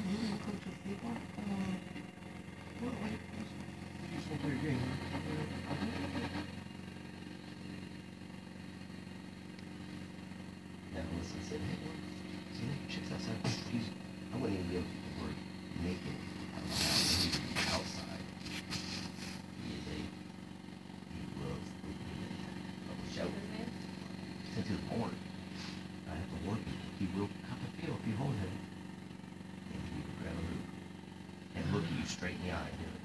facing a bunch of people? What, you just want to play a game, huh? Said, hey, look, see that chick's outside? I wouldn't even be able to work naked outside. He is a, he the shower. Since born, I have to work. He will come to feel straight in the eye and do it.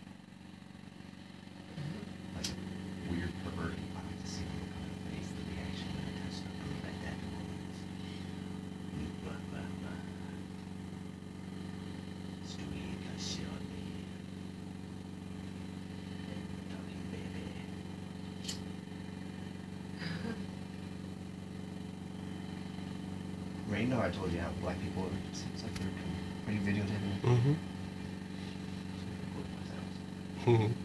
Like a weird perverted. I like to see look on their face, the reaction when I touch boom like that to woman's. Blah, blah, blah. Stewie shit on me. Talking baby. Ray, you I told you how black people are, seems like they're, are you videotaping it? Mm-hmm. Mm-hmm. You want me to narrate for you? I'm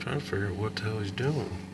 trying to figure out what the hell he's doing.